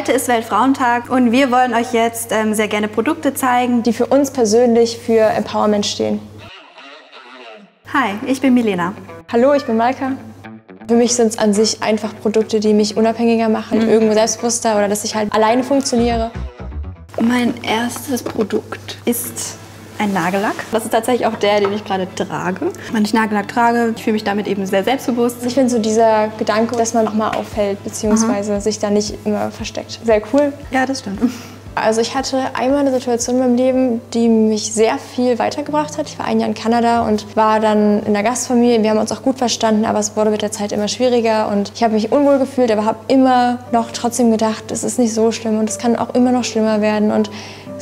Heute ist Weltfrauentag und wir wollen euch jetzt ähm, sehr gerne Produkte zeigen, die für uns persönlich für Empowerment stehen. Hi, ich bin Milena. Hallo, ich bin Malka. Für mich sind es an sich einfach Produkte, die mich unabhängiger machen, mhm. irgendwo selbstbewusster oder dass ich halt alleine funktioniere. Mein erstes Produkt ist ein Nagellack. Das ist tatsächlich auch der, den ich gerade trage. Wenn ich Nagellack trage, ich fühle mich damit eben sehr selbstbewusst. Ich finde so dieser Gedanke, dass man auch mal auffällt, beziehungsweise mhm. sich da nicht immer versteckt. Sehr cool. Ja, das stimmt. Also ich hatte einmal eine Situation in meinem Leben, die mich sehr viel weitergebracht hat. Ich war ein Jahr in Kanada und war dann in der Gastfamilie. Wir haben uns auch gut verstanden, aber es wurde mit der Zeit immer schwieriger und ich habe mich unwohl gefühlt, aber habe immer noch trotzdem gedacht, es ist nicht so schlimm und es kann auch immer noch schlimmer werden und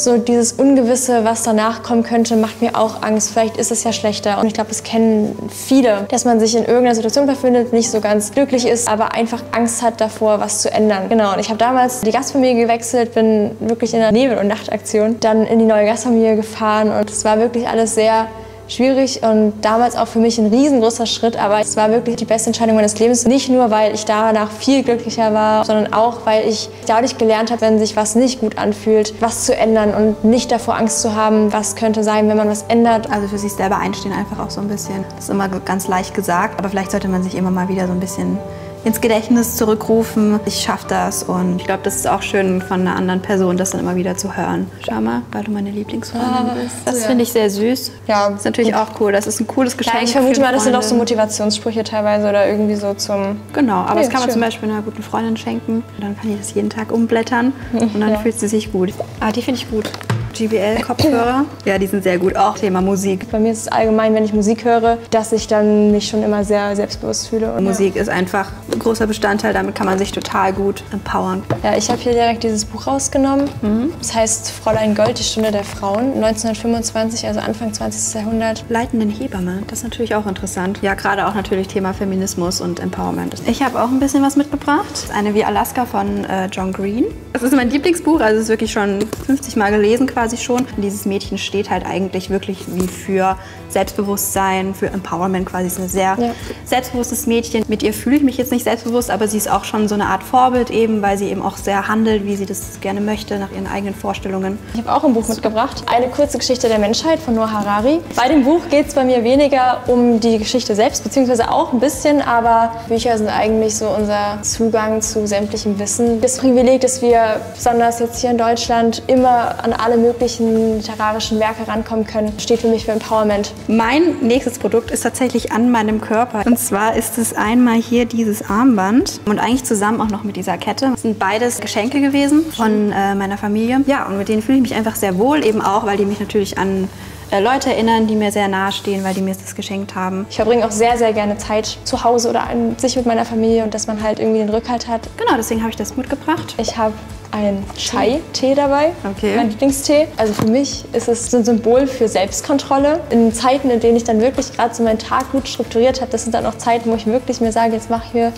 so dieses Ungewisse, was danach kommen könnte, macht mir auch Angst. Vielleicht ist es ja schlechter. Und ich glaube, das kennen viele, dass man sich in irgendeiner Situation befindet, nicht so ganz glücklich ist, aber einfach Angst hat davor, was zu ändern. Genau. Und ich habe damals die Gastfamilie gewechselt, bin wirklich in der Nebel- und Nachtaktion dann in die neue Gastfamilie gefahren und es war wirklich alles sehr schwierig und damals auch für mich ein riesengroßer Schritt, aber es war wirklich die beste Entscheidung meines Lebens. Nicht nur, weil ich danach viel glücklicher war, sondern auch, weil ich dadurch gelernt habe, wenn sich was nicht gut anfühlt, was zu ändern und nicht davor Angst zu haben, was könnte sein, wenn man was ändert. Also für sich selber einstehen einfach auch so ein bisschen. Das ist immer ganz leicht gesagt, aber vielleicht sollte man sich immer mal wieder so ein bisschen ins Gedächtnis zurückrufen. Ich schaffe das und ich glaube, das ist auch schön von einer anderen Person, das dann immer wieder zu hören. Schau mal, weil du meine Lieblingsfreundin ah, bist. Das ja. finde ich sehr süß. Ja. Das ist natürlich auch cool. Das ist ein cooles Geschenk. Ja, ich vermute mal, das sind auch so Motivationssprüche teilweise oder irgendwie so zum. Genau, aber nee, das kann man schön. zum Beispiel einer guten Freundin schenken. Und dann kann die das jeden Tag umblättern und dann ja. fühlt sie sich gut. Ah, die finde ich gut. JBL-Kopfhörer. Ja, die sind sehr gut. Auch Thema Musik. Bei mir ist es allgemein, wenn ich Musik höre, dass ich dann mich schon immer sehr selbstbewusst fühle. Und Musik ja. ist einfach ein großer Bestandteil. Damit kann man sich total gut empowern. Ja, ich habe hier direkt dieses Buch rausgenommen. Mhm. Das heißt Fräulein Gold, die Stunde der Frauen. 1925, also Anfang 20. Jahrhundert. Leitenden Hebamme. Das ist natürlich auch interessant. Ja, gerade auch natürlich Thema Feminismus und Empowerment. Ich habe auch ein bisschen was mitgebracht. Eine wie Alaska von äh, John Green. Das ist mein Lieblingsbuch. Also es ist wirklich schon 50 Mal gelesen quasi quasi schon. Und dieses Mädchen steht halt eigentlich wirklich wie für Selbstbewusstsein, für Empowerment quasi. ist ein sehr ja. selbstbewusstes Mädchen. Mit ihr fühle ich mich jetzt nicht selbstbewusst, aber sie ist auch schon so eine Art Vorbild eben, weil sie eben auch sehr handelt, wie sie das gerne möchte, nach ihren eigenen Vorstellungen. Ich habe auch ein Buch mitgebracht, Eine kurze Geschichte der Menschheit von Noah Harari. Bei dem Buch geht es bei mir weniger um die Geschichte selbst, beziehungsweise auch ein bisschen, aber Bücher sind eigentlich so unser Zugang zu sämtlichem Wissen. Das Privileg, dass wir besonders jetzt hier in Deutschland immer an alle möglichen möglichen literarischen Werke rankommen können, steht für mich für Empowerment. Mein nächstes Produkt ist tatsächlich an meinem Körper. Und zwar ist es einmal hier dieses Armband und eigentlich zusammen auch noch mit dieser Kette. Das sind beides Geschenke gewesen von äh, meiner Familie. Ja, und mit denen fühle ich mich einfach sehr wohl, eben auch, weil die mich natürlich an äh, Leute erinnern, die mir sehr nahe stehen, weil die mir das geschenkt haben. Ich verbringe auch sehr, sehr gerne Zeit zu Hause oder an sich mit meiner Familie und dass man halt irgendwie den Rückhalt hat. Genau, deswegen habe ich das mitgebracht. Ich habe ein Chai-Tee dabei, okay. mein Lieblingstee. Also für mich ist es so ein Symbol für Selbstkontrolle. In Zeiten, in denen ich dann wirklich gerade so meinen Tag gut strukturiert habe, das sind dann auch Zeiten, wo ich wirklich mir sage, jetzt mache ich mir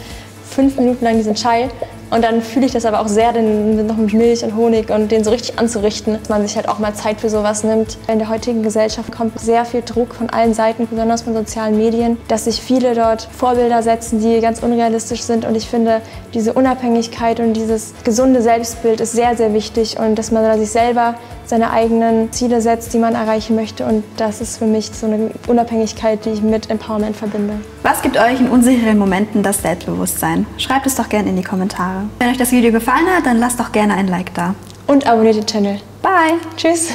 fünf Minuten lang diesen Chai und dann fühle ich das aber auch sehr, den noch mit Milch und Honig und den so richtig anzurichten, dass man sich halt auch mal Zeit für sowas nimmt. In der heutigen Gesellschaft kommt sehr viel Druck von allen Seiten, besonders von sozialen Medien, dass sich viele dort Vorbilder setzen, die ganz unrealistisch sind. Und ich finde, diese Unabhängigkeit und dieses gesunde Selbstbild ist sehr, sehr wichtig und dass man sich selber seine eigenen Ziele setzt, die man erreichen möchte. Und das ist für mich so eine Unabhängigkeit, die ich mit Empowerment verbinde. Was gibt euch in unsicheren Momenten das Selbstbewusstsein? Schreibt es doch gerne in die Kommentare. Wenn euch das Video gefallen hat, dann lasst doch gerne ein Like da. Und abonniert den Channel. Bye. Tschüss.